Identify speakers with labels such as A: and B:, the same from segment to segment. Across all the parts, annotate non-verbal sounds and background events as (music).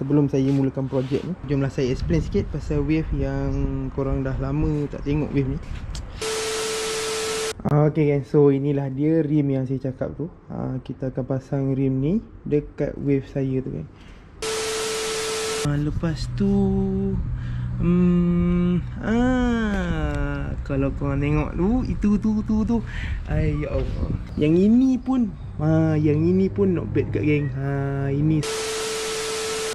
A: Sebelum saya mulakan projek ni Jomlah saya explain sikit pasal wave yang korang dah lama tak tengok wave ni Okay kan, so inilah dia rim yang saya cakap tu uh, Kita akan pasang rim ni dekat wave saya tu kan Lepas tu Hmm, ah, kalau korang tengok tu, itu tu tu tu. Ay ya Allah. Yang ini pun, ah, yang ini pun not bad kat geng. Ha, ini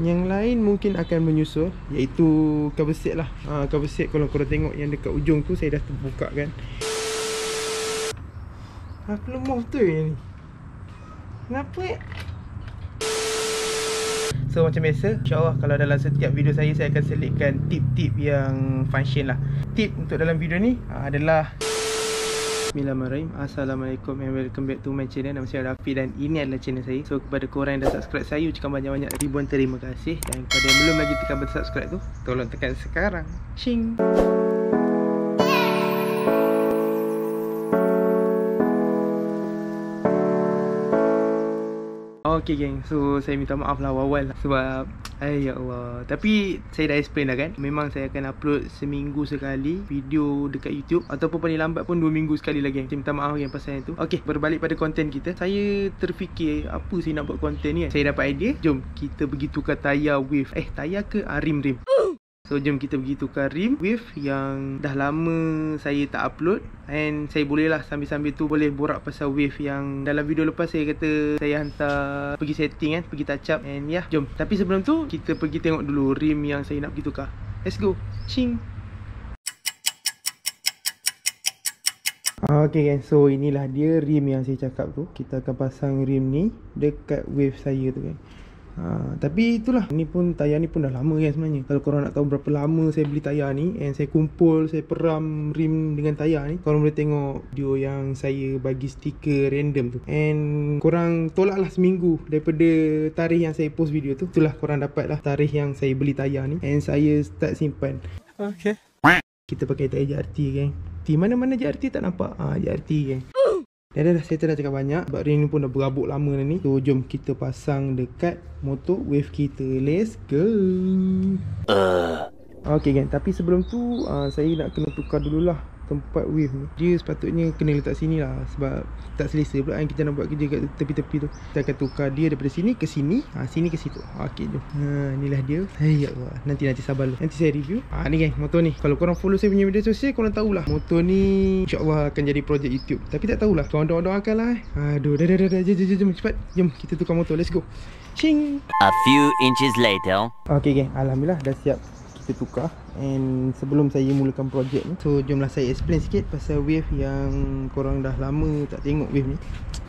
A: yang lain mungkin akan menyusul Iaitu cover set lah. Ha, Cover set kalau korang tengok yang dekat ujung tu Saya dah terbuka kan. Aku lemah betul yang ni? Kenapa? Ya? So macam biasa InsyaAllah kalau dalam setiap video saya Saya akan selitkan tip-tip yang function lah. Tip untuk dalam video ni uh, adalah Bismillahirrahmanirrahim. Assalamualaikum and welcome back to my channel. Nama saya Rafi dan ini adalah channel saya. So kepada korang yang dah subscribe saya Ucapkan banyak-banyak ribuan terima kasih. Dan kepada yang belum lagi tekan button subscribe tu. Tolong tekan sekarang. Ching. Okay geng, so saya minta maaf lah awal-awal Sebab, ay ya Allah. Tapi saya dah explain dah kan? Memang saya akan upload seminggu sekali Video dekat YouTube Ataupun paling lambat pun dua minggu sekali lagi. Saya minta maaf geng pasal yang tu Okay, berbalik pada konten kita. Saya terfikir apa sih nak buat konten ni kan Saya dapat idea, jom kita pergi tukar tayar wave Eh, tayar ke? Rim-rim So jom kita pergi tukar rim Wave yang dah lama saya tak upload. And saya boleh lah sambil-sambil tu boleh borak pasal wave yang Dalam video lepas saya kata saya hantar pergi setting kan Pergi touch up and ya yeah, jom. Tapi sebelum tu kita pergi tengok dulu rim yang saya nak pergi tukar. Let's go. Ching. Okay kan, so inilah dia rim yang saya cakap tu. Kita akan pasang rim ni dekat wave saya tu kan Ha, tapi itulah. Ni pun tayar ni pun dah lama kan sebenarnya. Kalau korang nak tahu berapa lama saya beli tayar ni And saya kumpul Saya peram rim dengan tayar ni Korang boleh tengok video yang saya bagi stiker random tu. And korang tolak lah seminggu Daripada tarikh yang saya post video tu. Itulah korang dapat lah tarikh yang saya beli tayar ni And saya start simpan. Okay. Kita pakai tayar JRT kan Di mana-mana JRT tak nampak? Ah ha, JRT kan Dah dah dah saya tak nak cakap banyak Sebab ring ni pun dah berabuk lama dah ni. So jom kita pasang dekat motor wave kita. Let's go. Uh. Okay kan Tapi sebelum tu uh, Saya nak kena tukar dululah tempat wave ni. Dia sepatutnya kena letak sini lah Sebab tak selesa pula kan kita nak buat kerja kat tepi-tepi tu. Kita akan tukar dia daripada sini ke sini. Ha, Sini ke situ. Ok jom ha, Inilah dia. Hai ya Allah. Nanti-nanti sabar lah Nanti saya review. Ha, Ni kan motor ni. Kalau korang follow saya punya video sosial Korang tahulah. Motor ni InsyaAllah akan jadi projek YouTube. Tapi tak tahulah. Korang doa-doakan lah eh. Aduh dah dah dah, dah. Jom, jom, jom, cepat. Jom kita tukar motor. Let's go. Ching.
B: A few inches later.
A: Ok geng. Alhamdulillah. Dah siap kita tukar. And sebelum saya mulakan projek ni So jomlah saya explain sikit pasal wave yang korang dah lama tak tengok wave ni.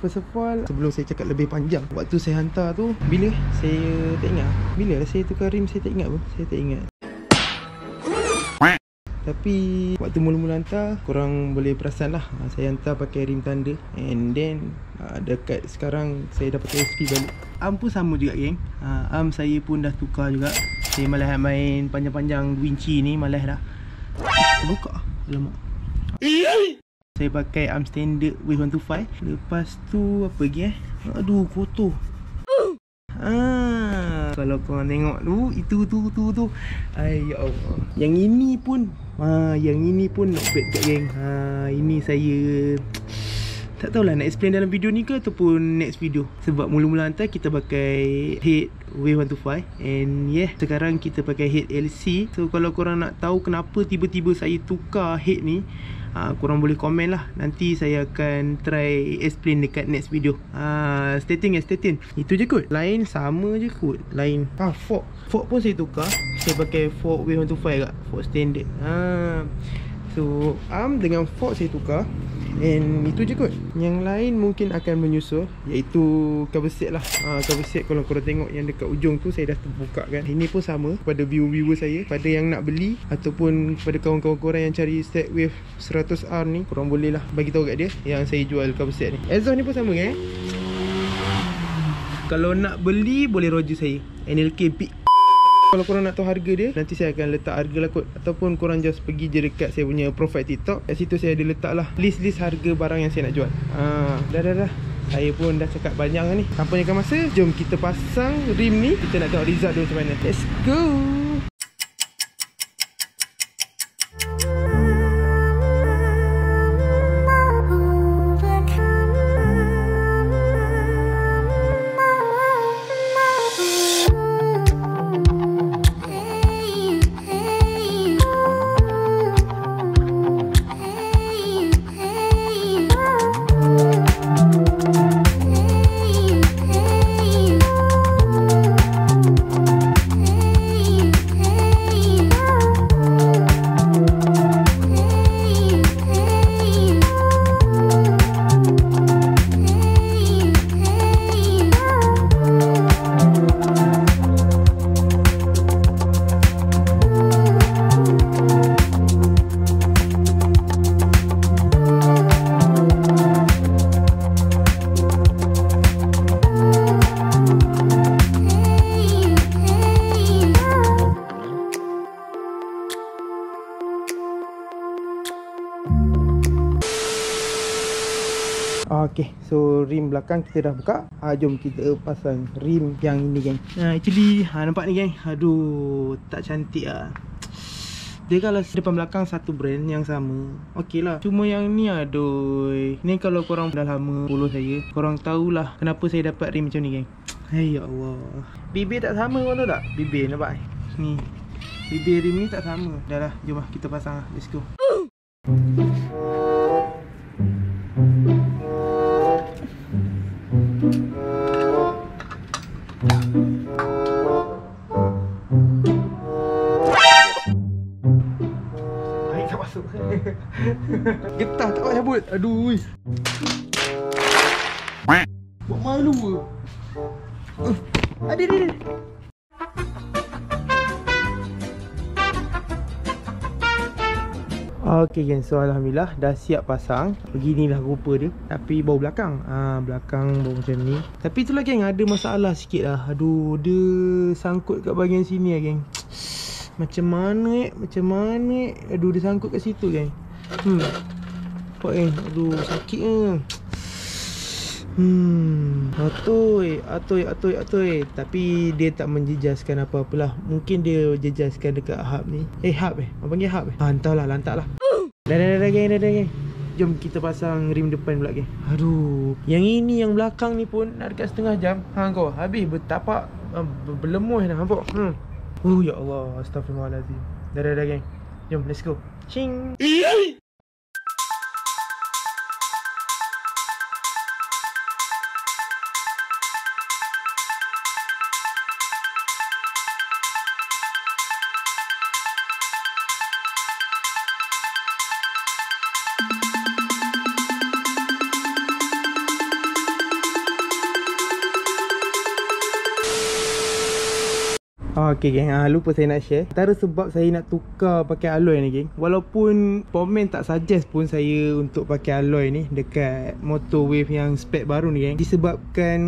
A: First of all Sebelum saya cakap lebih panjang Waktu saya hantar tu Bila? Saya tak ingat? Bila lah saya tukar rim saya tak ingat pun Saya tak ingat. Tapi waktu mula-mula hantar Korang boleh perasan lah. Ah, Saya hantar pakai rim tanda. And then uh, Dekat sekarang Saya dah pakai SP balik. Arm pun sama juga geng. Uh, Arm saya pun dah tukar juga Saya malah main panjang-panjang 2 inci ni Malah dah Terbuka Alamak Saya pakai arm standard Wave 125 Lepas tu Apa lagi eh Aduh kotor Ah, kalau korang tengok tu itu tu tu tu. Ay ya Allah. Yang ini pun ah yang ini pun not bad kat geng. Ha ini saya tak tahulah nak explain dalam video ni ke ataupun next video. Sebab mula-mula hantar kita pakai head W125 and yeah sekarang kita pakai head LC. So kalau korang nak tahu kenapa tiba-tiba saya tukar head ni ha, korang boleh komen lah. Nanti saya akan try explain dekat next video. Ha, stay tune ya stay tune itu je kot. Lain sama je kot. Lain ah, fork. Fork pun saya tukar. Saya pakai fork W125 kat fork standard. Ha, so arm dengan fork saya tukar And itu je kot. Yang lain mungkin akan menyusul Iaitu cover set lah. Ha, Cover set kalau korang tengok yang dekat ujung tu Saya dah terbuka kan. Ini pun sama Pada viewer-viewer saya. Pada yang nak beli Ataupun pada kawan-kawan korang yang cari set wave 100R ni Korang boleh lah bagi tahu kat dia Yang saya jual cover set ni Exhaust ni pun sama kan Kalau nak beli boleh roger saya. NLK Big kalau korang nak tahu harga dia Nanti saya akan letak harga lah kot. Ataupun korang just pergi je dekat saya punya profile TikTok. Kat situ saya ada letak lah List-list harga barang yang saya nak jual. Haa Dah dah dah. Saya pun dah cakap banyak dah ni. Tanpa nyakkan masa Jom kita pasang rim ni. Kita nak tengok result dulu macam mana. Let's go belakang kita dah buka ha, Jom kita pasang rim yang ini geng. Ha, Actually, ha, nampak ni geng? Aduh, tak cantik lah dia kalau depan belakang satu brand yang sama Okey lah. Cuma yang ni aduh. Ni kalau korang dah lama follow saya Korang tahulah kenapa saya dapat rim macam ni geng. Hai ya Allah. Bibir tak sama korang tahu tak? Bibir nampak? Ni. Bibir rim ni tak sama. Dah lah jom lah kita pasang lah. Let's go (laughs) Getah tak nak cabut Aduh Kan so Alhamdulillah dah siap pasang. Beginilah rupa dia. Tapi bau belakang. Ha, Belakang bau macam ni. Tapi itulah geng. Ada masalah sikit lah. Aduh dia sangkut kat bahagian sini lah geng. (sniffs) Macam mana eh? Macam mana eh? Aduh dia sangkut kat situ geng. Hmm. Nampak geng? Aduh sakit ke (sniffs) Hmm. Atoy Atoy Atoy Atoy. Tapi dia tak menjejaskan apa-apalah. Mungkin dia jejaskan dekat hub ni. Eh hub eh? Apa panggil hub eh? Ha, Entahlah. Lantak lah Dah dah dah dah geng dah dah geng. Jom kita pasang rim depan pula geng. Aduh Yang ini yang belakang ni pun Nak dekat setengah jam. Ha kau Habis bertapak uh, Berlemuh dah nampak? Hmm Oh ya Allah Astaghfirullahaladzim. Dah dah dah geng. Jom let's go. Ching Okay geng, ah, lupa saya nak share. Antara sebab saya nak tukar pakai alloy ni geng Walaupun Pomen tak suggest pun saya untuk pakai alloy ni Dekat motor wave yang spec baru ni geng. Disebabkan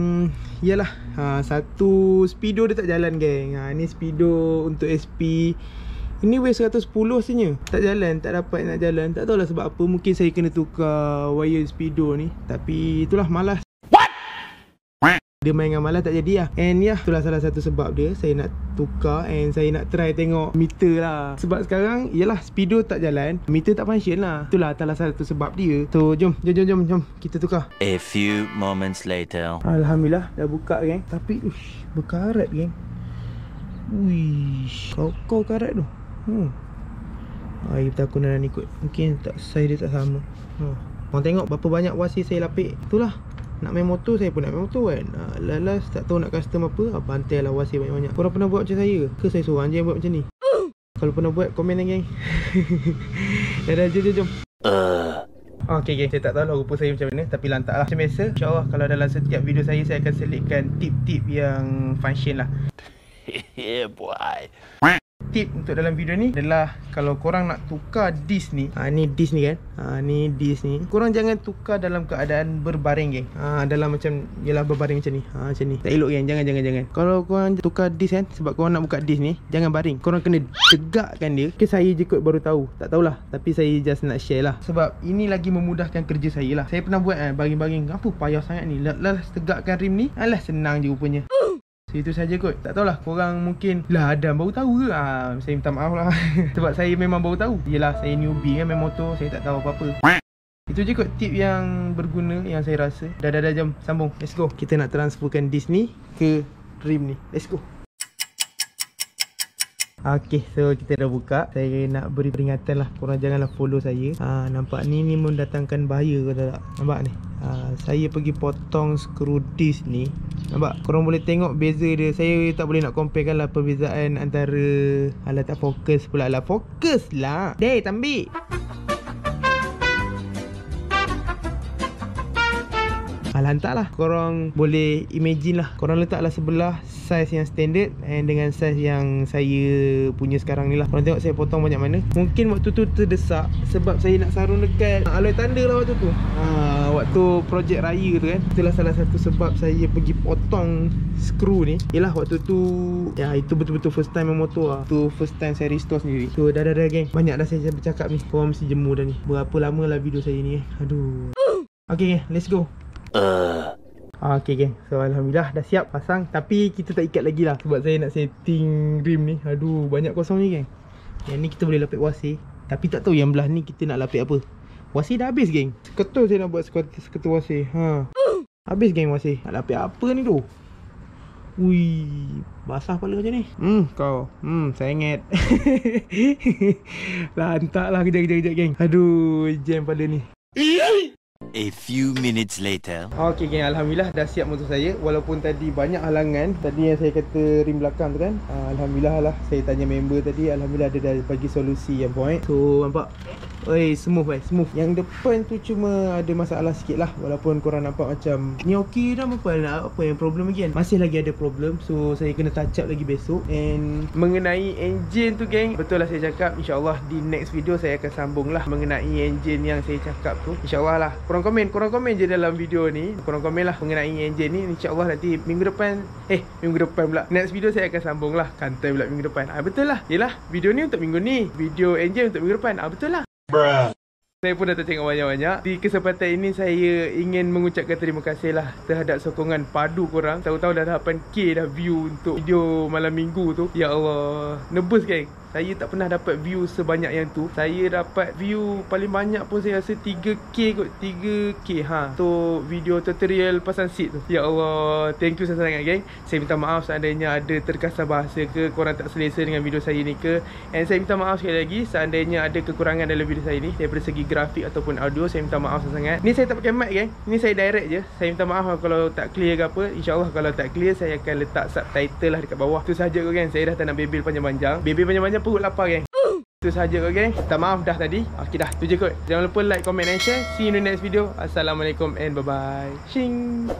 A: Yalah ha, Satu speedo dia tak jalan geng. Ha, Ni speedo untuk SP Ini wave 110 sebenarnya Tak jalan, tak dapat nak jalan. Tak tahulah sebab apa. Mungkin saya kena tukar wire speedo ni. Tapi itulah malas dia main dengan malas tak jadi lah. And ya yeah, itulah salah satu sebab dia. Saya nak tukar And saya nak try tengok meter lah. Sebab sekarang Yalah speedo tak jalan. Meter tak function lah. Itulah salah satu sebab dia. So jom Jom jom jom, jom. Kita tukar.
B: A few moments later.
A: Alhamdulillah Dah buka geng. Tapi ush, Berkarat geng. Wish Kau kau karat tu? Hmm. Air bertakun dah ikut. Mungkin tak size dia tak sama. Hmm. Korang tengok berapa banyak wasi saya lapik. Itulah nak main motor saya pun nak main motor kan. Uh, Last tak tahu nak custom apa uh, Bantai lah wasi banyak-banyak. Korang pernah buat macam saya Ke? Saya suruh anjing buat macam ni? Kalau pernah buat komen lah (laughs) geng Dah dah jom jom jom.
B: Uh.
A: Okay geng saya tak tahu lah rupa saya macam mana Tapi lantak lah. Macam biasa InsyaAllah kalau dalam setiap video saya Saya akan selitkan tip-tip yang function lah.
B: Yeah, (laughs) boy.
A: Tip untuk dalam video ni adalah kalau korang nak tukar disk ni. Ha, ni disk ni kan? Ha, ni disk ni. Korang jangan tukar dalam keadaan berbaring geng. Ha, dalam macam yalah berbaring macam ni. Ha, macam ni. Tak elok geng. Jangan jangan jangan. Kalau korang tukar disk kan sebab korang nak buka disk ni jangan baring. Korang kena tegakkan dia. Ke saya je kot baru tahu. Tak tahulah. Tapi saya just nak share lah. Sebab ini lagi memudahkan kerja saya lah. Saya pernah buat kan baring-baring. Apa payah sangat ni? Lah tegakkan rim ni? Alah senang je rupanya itu saja kot. Tak tahulah korang mungkin Lah Adam baru tahu ke? Ha, Saya minta maaf lah. (laughs) Sebab saya memang baru tahu. Yelah saya newbie kan main motor Saya tak tahu apa-apa. Itu je kot tip yang berguna Yang saya rasa. Dah dah dah jom sambung. Let's go. Kita nak transferkan disk ni Ke rim ni. Let's go Okay so kita dah buka. Saya nak beri peringatan lah. Korang janganlah follow saya. Ha, Nampak ni ni mendatangkan bahaya ke tak? Nampak ni? Ha, Saya pergi potong skru disk ni. Nampak? Korang boleh tengok beza dia. Saya tak boleh nak compare lah perbezaan antara Alah tak fokus pula. Lah Fokus lah. Deh tambik Alah hantar lah. Korang boleh imagine lah. Korang letaklah sebelah Size yang standard And dengan size yang Saya punya sekarang ni lah. Korang tengok saya potong banyak mana. Mungkin waktu tu terdesak Sebab saya nak sarung dekat Alloy tanda lah waktu tu. Ha, Waktu projek raya tu kan. Itulah salah satu sebab Saya pergi potong Skru ni. Yelah waktu tu Ya itu betul-betul first time motor lah. Tu first time saya restore sendiri. So dah dah dah geng. Banyak dah saya bercakap ni. Korang mesti jemu dah ni. Berapa lama lah video saya ni eh? Aduh. Okay let's go
B: Uh.
A: Ah, okay geng. So Alhamdulillah dah siap pasang. Tapi kita tak ikat lagi lah Sebab saya nak setting rim ni. Aduh banyak kosong ni geng. Yang ni kita boleh lapik wasir Tapi tak tahu yang belah ni kita nak lapik apa. Wasir dah habis geng. Seketul saya nak buat seketul, seketul wasir ha. Habis geng wasir Nak lapik apa ni tu? Ui, basah kepala macam ni. Hmm, kau. Hmm, saya ingat. (laughs) Lantak lah kejap, kejap, kejap geng. Aduh, jam pada ni
B: A few minutes later.
A: Okey geng, alhamdulillah dah siap motor saya walaupun tadi banyak halangan. Tadi yang saya kata rim belakang tu kan. Uh, alhamdulillah lah saya tanya member tadi, alhamdulillah dia dah bagi solusi yang point. So nampak Oi, smooth eh, smooth. Yang depan tu cuma ada masalah sikit lah. Walaupun korang nampak macam Ni okey dah apa nak apa yang problem lagi kan? Masih lagi ada problem So saya kena touch up lagi besok. And mengenai engine tu geng Betul lah saya cakap. InsyaAllah di next video saya akan sambung lah Mengenai engine yang saya cakap tu. InsyaAllah lah. Korang komen, korang komen je dalam video ni. Korang komen lah mengenai engine ni. InsyaAllah nanti minggu depan Eh, minggu depan pula. Next video saya akan sambung lah. Kantai pula minggu depan. Ah, Betul lah. Yelah, video ni untuk minggu ni. Video engine untuk minggu depan. Ah, Betul lah
B: Bruh.
A: Saya pun dah tertengok banyak-banyak. Di kesempatan ini saya ingin mengucapkan terima kasih lah Terhadap sokongan padu korang. Tahu-tahu dah dah 8k dah view untuk video malam minggu tu. Ya Allah. Nebus geng saya tak pernah dapat view sebanyak yang tu. Saya dapat view paling banyak pun saya rasa 3k kot. 3k ha. Untuk video tutorial pasang seat tu. Ya Allah. Thank you sangat-sangat geng Saya minta maaf seandainya ada terkasar bahasa ke Korang tak selesa dengan video saya ni ke. And saya minta maaf sekali lagi Seandainya ada kekurangan dalam video saya ni Daripada segi grafik ataupun audio Saya minta maaf sangat-sangat Ni saya tak pakai mic geng Ni saya direct je. Saya minta maaf kalau tak clear ke apa. InsyaAllah kalau tak clear Saya akan letak subtitle lah dekat bawah. Tu sahaja kot geng Saya dah tak nak bebel panjang-panjang. Bebel panjang-panjang macam perut lapar geng. Itu sahaja kot geng. Tak maaf dah tadi. Okay dah. Tu je kot. Jangan lupa like, comment and share. See you in the next video. Assalamualaikum and bye bye Shing